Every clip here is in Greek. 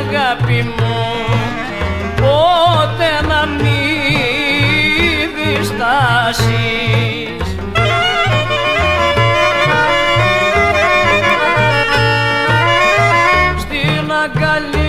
αγάπη μου ποτέ να μη διστάσεις. Στην αγκαλιά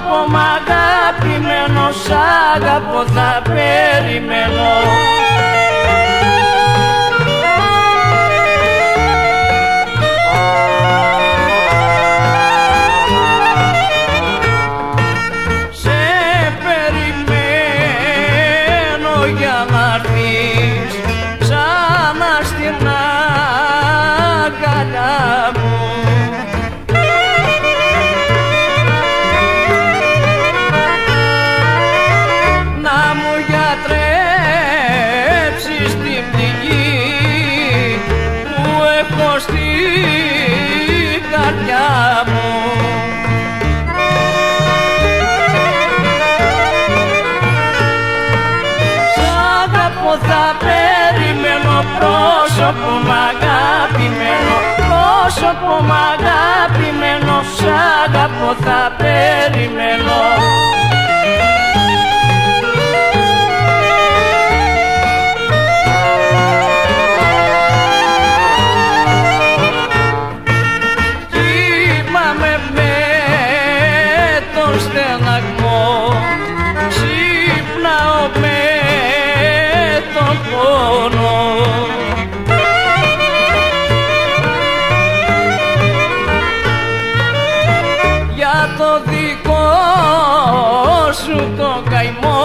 πρόσωπο μ' αγαπημένο πρόσωπο μ' αγαπημένος σ' αγαπώ θα περιμένω πρόσωπο μ' αγαπημένο πρόσωπο μ' αγαπημένο σ' αγαπώ θα περιμένω σου το καημό.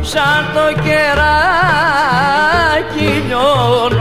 Σαν το κεράκι λιώνω